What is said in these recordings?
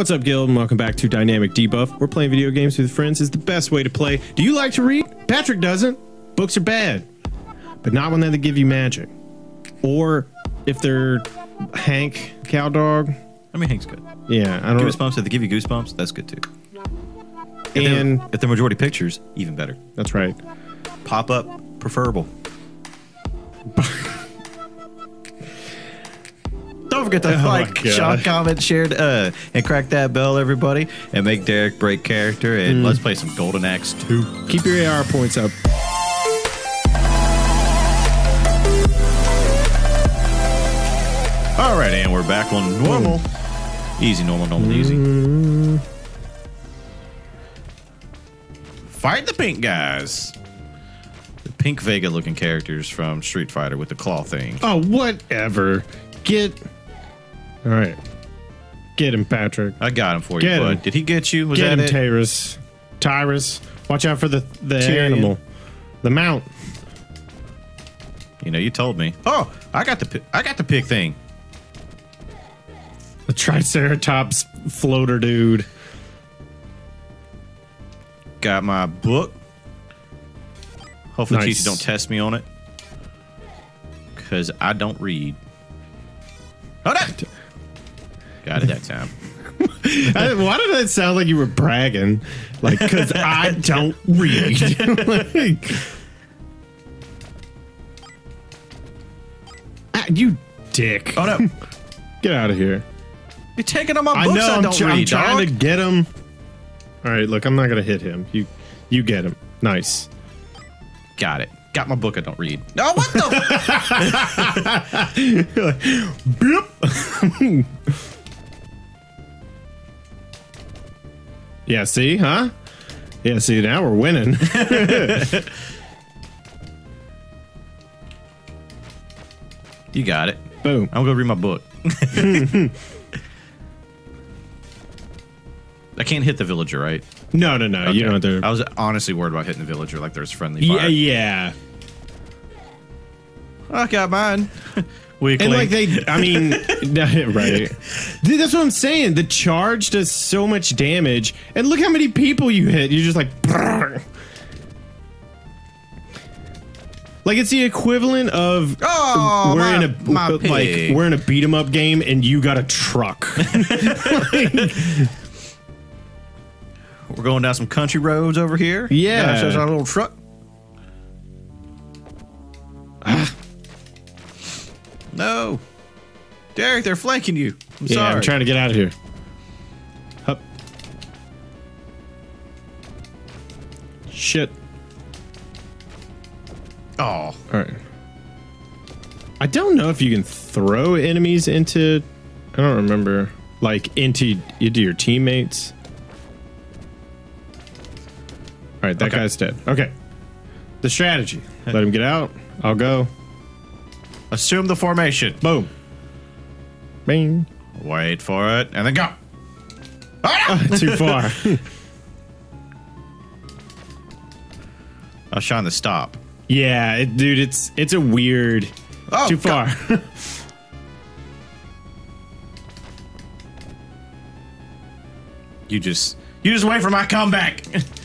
What's up, Guild, and welcome back to Dynamic Debuff. We're playing video games with friends is the best way to play. Do you like to read? Patrick doesn't. Books are bad, but not when they give you magic. Or if they're Hank, cow dog. I mean, Hank's good. Yeah, I don't. Goosebumps. If they give you goosebumps, that's good too. If they're- And if they're majority pictures, even better. that's right. Pop up, preferable. Don't forget to Oh like, God. comment, share, uh, and crack that bell, everybody, and make Derek break character. Mm. And let's play some Golden Axe 2. Keep your AR points up. All right, and we're back on normal. Easy, normal, normal, easy. Fight the pink guys. The pink Vega looking characters from Street Fighter with the claw thing. Oh, whatever. Get. All right. Get him, Patrick. I got him for Get you, him. bud. Did he get you? Was Get that him, it? Tyris. Tyris. Watch out for the the Tyrion. animal, the mount. You know, you told me. Oh, I got the I got the pig thing. The Triceratops floater dude. Got my book. Hopefully, Nice. teachers don't test me on it, because I don't read. Oh, that. Got it that time. I- why did that sound like you were bragging? Like, because I don't read. Like- Ah, you dick. Oh no, Get out of here. you're taking on my I know. I, I'm, don't I'm read, trying dog. to get him. All right, look, I'm not gonna hit him. You, you get him. Nice. Got it. Got my book. I don't read. No, what the? Boop. Yeah. See, huh? Yeah. See, now we're winning. you got it. Boom. I'm gonna read my book. I can't hit the villager, right? No, no, no. You Okay. don't have to. I was honestly worried about hitting the villager like there's friendly Yeah, yeah. I got mine. Weakling. And like they, I mean, right? Dude, that's what I'm saying. The charge does so much damage, and look how many people you hit. You're just like, brrr. like it's the equivalent of Oh, we're my- in a my like pig. we're in a beat 'em up game, and you got a truck. We're going down some country roads over here. Yeah. Gotta our little truck. Ah. No. Derek, they're flanking you. I'm yeah, sorry. I'm trying to get out of here. Hup. Shit. Oh. All right. I don't know if you can throw enemies into. I don't remember. Like into into your teammates. All right, that Okay. guy's dead. Okay. The strategy: let him get out. I'll go. Assume the formation. Boom. Bing. Wait for it, and then go. Ah, no! Too far. I'll shine the stop. yeah, it, dude. It's it's a weird. Oh, Too far. You just you just wait for my comeback.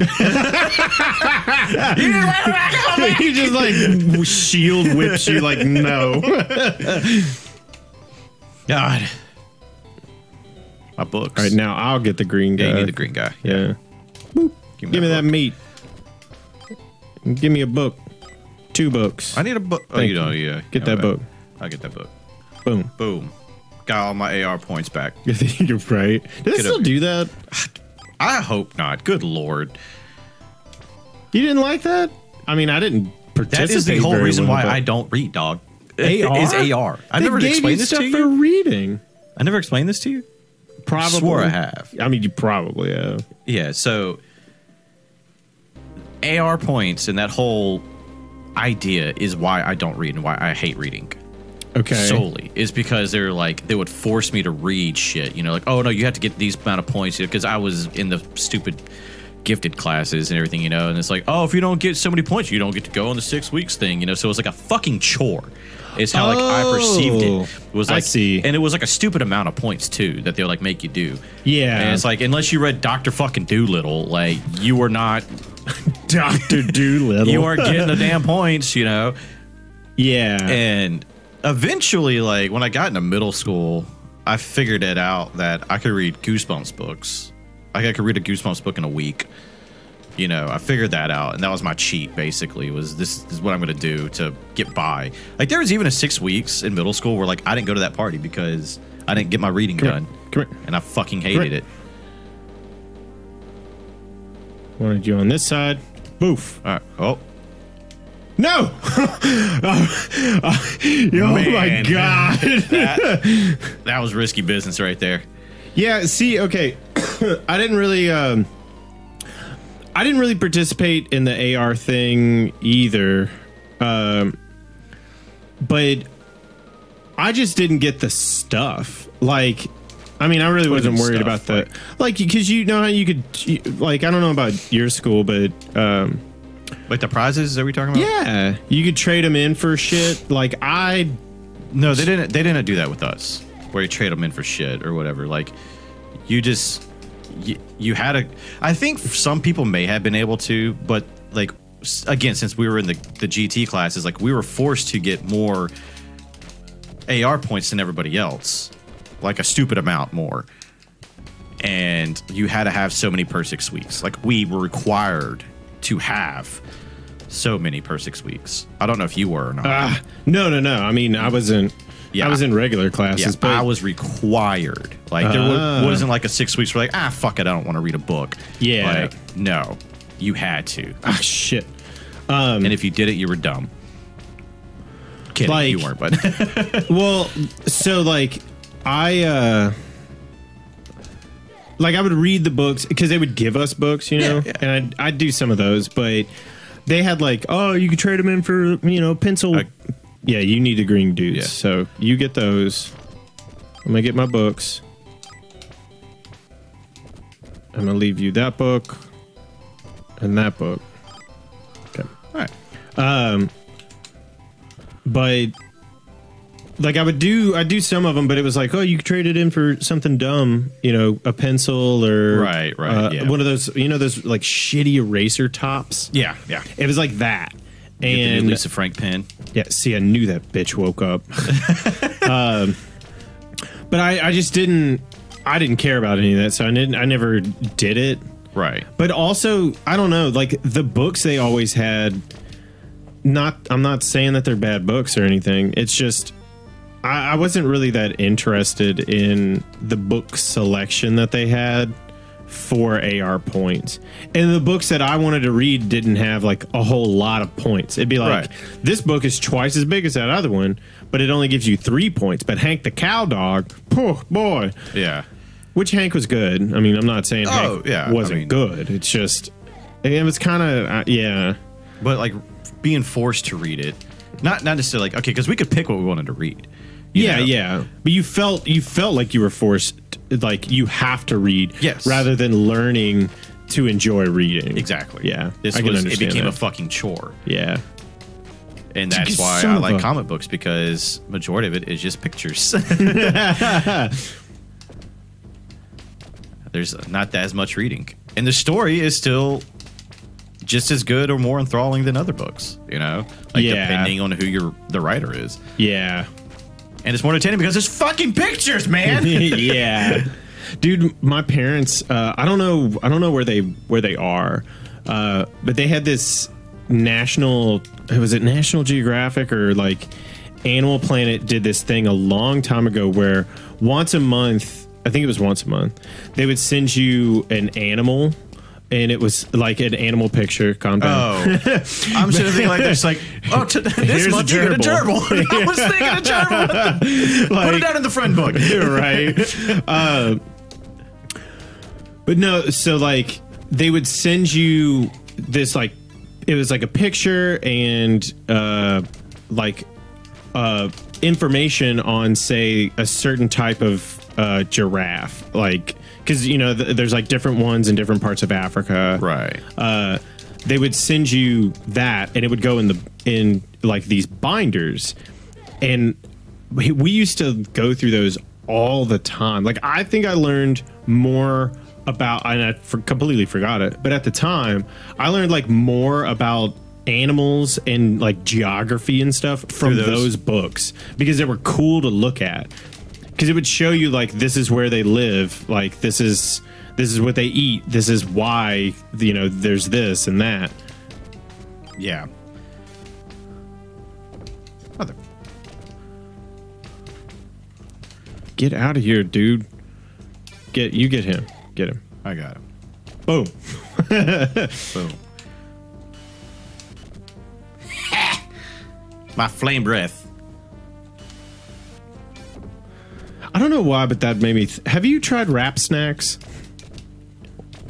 he just like shield whips you. Like no. God. My books. All right, now I'll get the green guy. Yeah, you need the green guy. Yeah. Give Give me that meat. Give me a book. Two books. I need a book. Oh, Thank you know, you. yeah. Get yeah, that book. I'll get that book. Boom. Boom. Got all my AR points back. You're right. Does it still do that? I hope not. Good lord. You didn't like that? I mean, I didn't participate. That is the whole reason why I don't read, dog. AR? Is AR. I They never explained you this stuff to for you. reading. I never explained this to you. Probably. swore I have. I mean, you probably have. Yeah, so AR points and that whole idea is why I don't read and why I hate reading. Okay. solely is because they're like they would force me to read shit. You know, like oh no, you have to get these amount of points because I was in the stupid gifted classes and everything, you know. And it's like, oh, if you don't get so many points, you don't get to go on the six weeks thing, you know. So it was like a fucking chore. It's how like I perceived Oh, it. It was oh, I like, see. and it was like a stupid amount of points too that they'll like make you do. Yeah. and it's like unless you read Doctor Fucking Dolittle, like you were not, Doctor Dolittle. you weren't getting the damn points, you know. Yeah. And eventually, like when I got into middle school, I figured it out that I could read Goosebumps books. Like I could read a Goosebumps book in a week. You know, I figured that out, and that was my cheat. Basically, was this, is what I'm going to do to get by. Like there was even a six weeks in middle school where like I didn't go to that party because I didn't get my reading Come done, here. Come here. and I fucking hated it. Wanted you on this side. Boof. All right. Oh, No. oh, oh my Man. god. that was risky business right there. yeah. See. Okay. I didn't really. Um, I didn't really participate in the AR thing either. Um, but I just didn't get the stuff. Like, I mean, I really What do you wasn't worried stuff? about the like because you know how you could like I don't know about your school, but um, Like the prizes that we talking about? yeah, you could trade them in for shit. Like I No, they didn't. They didn't do that with us, where you trade them in for shit or whatever. Like, you just you, you had a. I think some people may have been able to, but like again, since we were in the the GT classes, like we were forced to get more AR points than everybody else, like a stupid amount more. And you had to have so many per six weeks. Like we were required to have so many per six weeks. I don't know if you were or not. Ah, no, no, no. I mean, I wasn't. Yeah. I was in regular classes, Yeah, but I was required. Like there Ah. wasn't like a six weeks where like ah fuck it, I don't want to read a book. Yeah. like no, you had to, ah shit. Um, and if you did it, you were dumb. Kidding, Like- you weren't, but Well, so like I uh like I would read the books because they would give us books, you know, Yeah, yeah. and I'd, I'd do some of those, but they had like, oh, you could trade them in for you know pencil. Uh, yeah, you need the green dudes, Yeah. so you get those. I'm gonna get my books. I'm gonna leave you that book and that book. Okay. all right. Um, but like I would do I do some of them, but it was like, oh, you could trade it in for something dumb, you know, a pencil or Right, right, uh, yeah. one of those, you know, those like shitty eraser tops. Yeah, yeah. It was like that, Get the new and Lisa Frank pen. yeah, see, I knew that bitch woke up. um, but I, I just didn't, I didn't care about any of that, so I didn't, I never did it. Right. But also, I don't know, like the books they always had. Not, I'm not saying that they're bad books or anything. It's just, I, I wasn't really that interested in the book selection that they had for AR points. And the books that I wanted to read didn't have like a whole lot of points. It'd be like, Right. this book is twice as big as that other one, but it only gives you three points. But Hank the Cow Dog, oh boy, Yeah. which Hank was good. I mean, I'm not saying Oh, Hank yeah, wasn't mean- good. It's just it was kind of uh, yeah. But like being forced to read it, not not necessarily like okay, because we could pick what we wanted to read. Yeah, know? yeah. But you felt you felt like you were forced like you have to read Yes. rather than learning to enjoy reading. Exactly. Yeah. This I can was it became a fucking chore. Yeah. And that's why I like comic books because majority of it is just pictures. There's not as much reading, and the story is still just as good or more enthralling than other books. You know, like Yeah. depending on who your the writer is, Yeah. And it's more entertaining because it's fucking pictures, man. yeah. Dude, my parents uh, I don't know I don't know where they where they are. Uh, but they had this national was it National Geographic or like Animal Planet did this thing a long time ago where once a month, I think it was once a month, they would send you an animal and it was like an animal picture. Calm down. Oh, I'm sitting thinking like this, like, oh, t- this Here's a month you get a gerbil. I was thinking a gerbil. Put it down in the friend book. right? uh, but no, so like they would send you this like it was like a picture and uh like uh information on say a certain type of uh, giraffe, like because you know th- there's like different ones in different parts of Africa. Right. Uh, they would send you that, and it would go in the in like these binders, and we, we used to go through those all the time. Like I think I learned more about, and I for, completely forgot it, but at the time I learned like more about animals and like geography and stuff from those. those? books because they were cool to look at because it would show you like this is where they live like this is this is what they eat this is why you know there's this and that Yeah. Mother. get out of here dude get you get him get him I got him. boom Boom. My flame breath. Don't know why but that made me th- have you tried Rap Snacks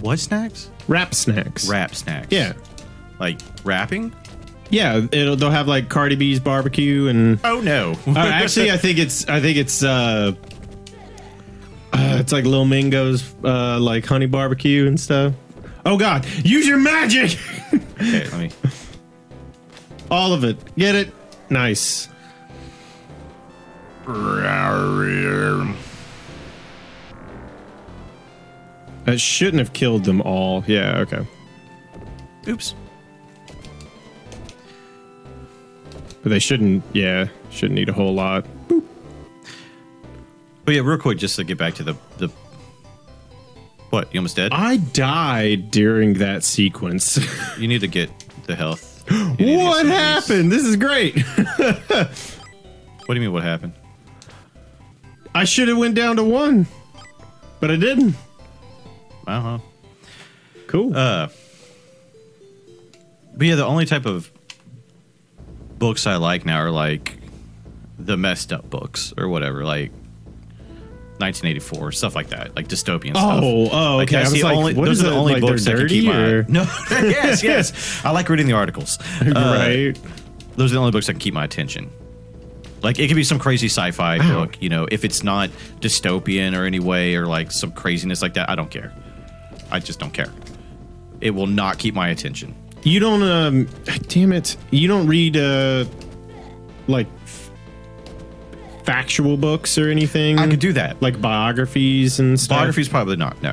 What snacks? Rap Snacks Rap Snacks. yeah Like wrapping? yeah it'll, they'll have like cardi b's barbecue and Oh no. Uh, actually, I think it's I think it's uh, uh it's like Lil Mingo's uh like honey barbecue and stuff. Oh God, use your magic! okay, let me. All of it. Get it? Nice. That shouldn't have killed them all. Yeah. Okay. Oops. But they shouldn't. Yeah. Shouldn't need a whole lot. Boop. But yeah, real quick, just to get back to the the. What? You almost dead? I died during that sequence. You need to get the health. You need to get what some these. happened? This is great. What do you mean? What happened? I should have went down to one, but I didn't. Uh huh. Cool. Uh. But yeah, the only type of books I like now are like the messed up books or whatever, like 1984 stuff like that, like dystopian stuff. Oh, oh, Like, okay. I was like, only, what those is are the it, only like books that can keep dirty, my or- no. yes, yes. I like reading the articles. Uh, right. those are the only books that can keep my attention. Like it could be some crazy sci-fi Ow. book, you know, if it's not dystopian or any way or like some craziness like that, I don't care. I just don't care. It will not keep my attention. You don't. Um. Damn it. You don't read uh, like f- factual books or anything. I could do that. like biographies and stuff. biographies probably not, no.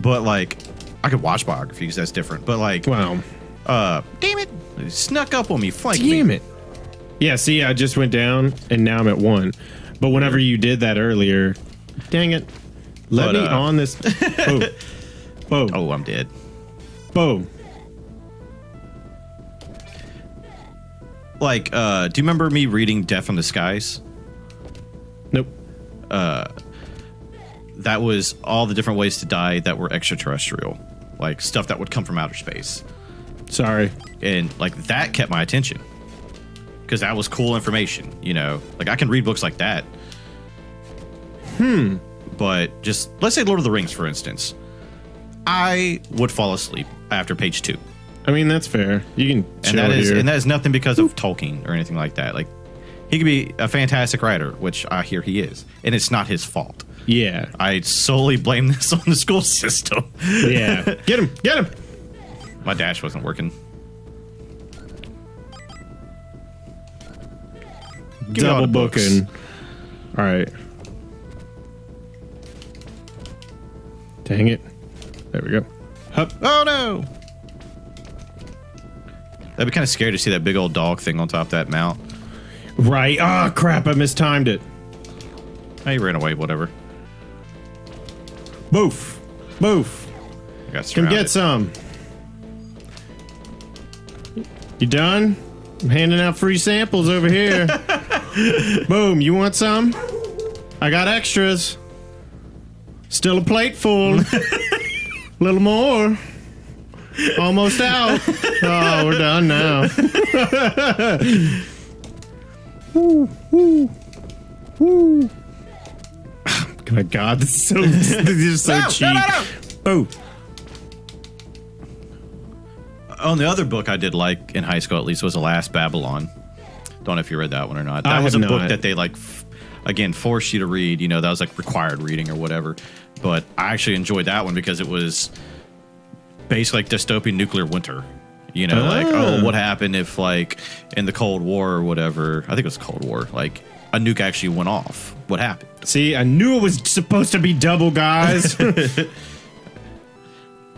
But like I could watch biographies, that's different. But like Wow. uh damn it. it Snuck up on me, flanked Damn me. it. Yeah. See, I just went down and now I'm at one. But whenever you did that earlier, dang it. Let But, me uh, on this. Boom. Boom. Oh, I'm dead. Boom. Like, uh, do you remember me reading Death from the Skies? Nope. Uh, That was all the different ways to die that were extraterrestrial. Like stuff that would come from outer space. Sorry. and like that kept my attention because that was cool information you know like i can read books like that hmm but just let's say lord of the rings for instance i would fall asleep after page two I mean, that's fair. You can and that is and that is nothing because of tolkien or anything like that like he could be a fantastic writer which i hear he is and it's not his fault yeah. i solely blame this on the school system Yeah. Get him. Get him. my dash wasn't working Give me all Double the books. booking. All right. Dang it. There we go. Hup. Oh no! That'd be kind of scary to see that big old dog thing on top of that mount. Right. Ah, crap. I mistimed it. Oh, he ran away. Whatever. Boof. Boof. I got Come get some. You done? I'm handing out free samples over here. Boom. You want some? I got extras. Still a plate full. little more. Almost out. Oh, we're done now. woo, woo, woo. Oh my God, this is so, this is so No, cheap. no, no, no. Oh, On the other book I did like in high school, at least, was The Alas Babylon. Don't know if you read that one or not. That I was a book that they like. F- again forced you to read. You know, that was like required reading or whatever. But I actually enjoyed that one because it was basically like dystopian nuclear winter. You know, like Ah. oh, what happened if like in the Cold War or whatever? I think it was Cold War. Like a nuke actually went off. What happened? See, I knew it was supposed to be double, guys.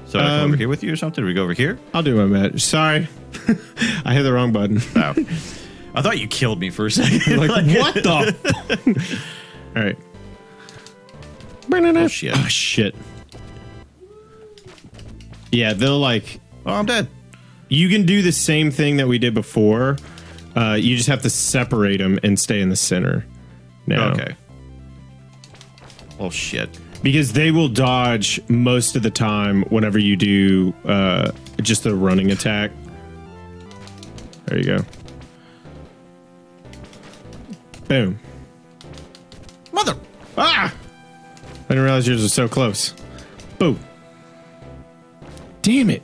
So I come Um, over here with you or something? we go over here? I'll do my match. Sorry, I hit the wrong button. Oh. I thought you killed me for a second. like, what the? All right. Oh, shit. Oh shit. Yeah, they'll like. Oh, I'm dead. You can do the same thing that we did before. Uh, you just have to separate them and stay in the center. Now. Okay. Oh shit. because they will dodge most of the time whenever you do uh, just a running attack. There you go. Boom. Mother. Ah! I didn't realize yours was so close. Boom. Damn it.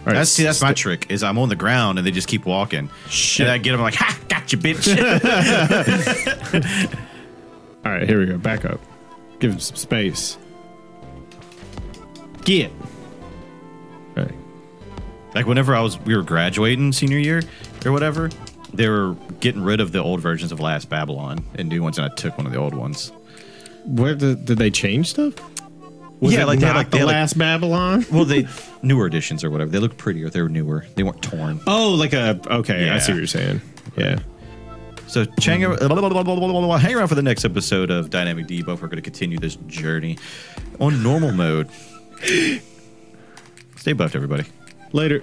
All right, That's see, that's my trick. Is I'm on the ground and they just keep walking. Shit. And I get them like, ha, got you, bitch. All right, here we go. Back up. Give him some space. Get. All right. like whenever I was, we were graduating senior year or whatever. They were getting rid of the old versions of Alas Babylon and new ones, and I took one of the old ones. Where did, did they change stuff? Was Yeah, like they had, like- the had, like- Alas Babylon. Well, they newer editions or whatever. They look prettier. They were newer. They weren't torn. Oh, like a okay. I see what you're saying. Yeah. So hang around, hang around for the next episode of Dynamic Debuff. We're going to continue this journey on normal mode. Stay buffed, everybody. Later.